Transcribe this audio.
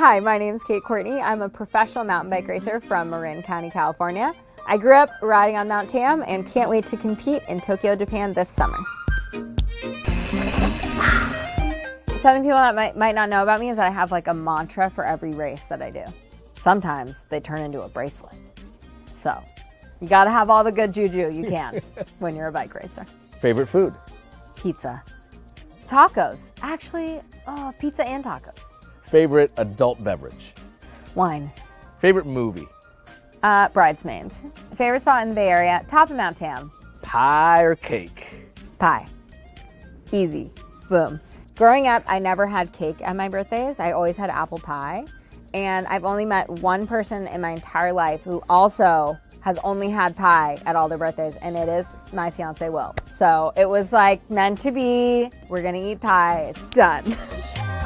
Hi, my name is Kate Courtney. I'm a professional mountain bike racer from Marin County, California. I grew up riding on Mount Tam and can't wait to compete in Tokyo, Japan this summer. Something people that might, might not know about me is that I have like a mantra for every race that I do. Sometimes they turn into a bracelet. So you got to have all the good juju you can when you're a bike racer. Favorite food? Pizza. Tacos. Actually, oh, pizza and tacos. Favorite adult beverage? Wine. Favorite movie? Uh, bridesmaids. Favorite spot in the Bay Area? Top of Mount Tam. Pie or cake? Pie. Easy. Boom. Growing up, I never had cake at my birthdays. I always had apple pie. And I've only met one person in my entire life who also has only had pie at all their birthdays, and it is my fiance Will. So it was like meant to be. We're gonna eat pie. It's done.